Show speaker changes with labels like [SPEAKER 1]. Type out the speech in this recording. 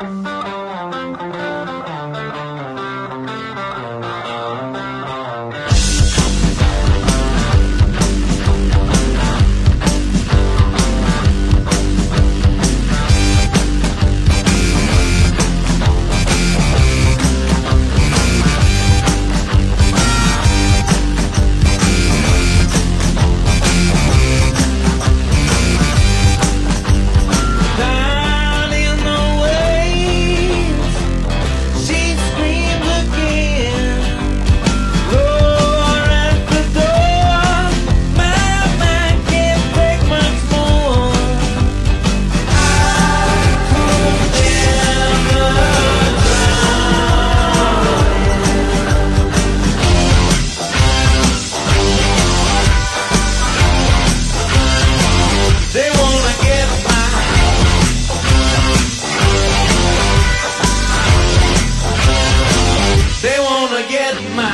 [SPEAKER 1] Down get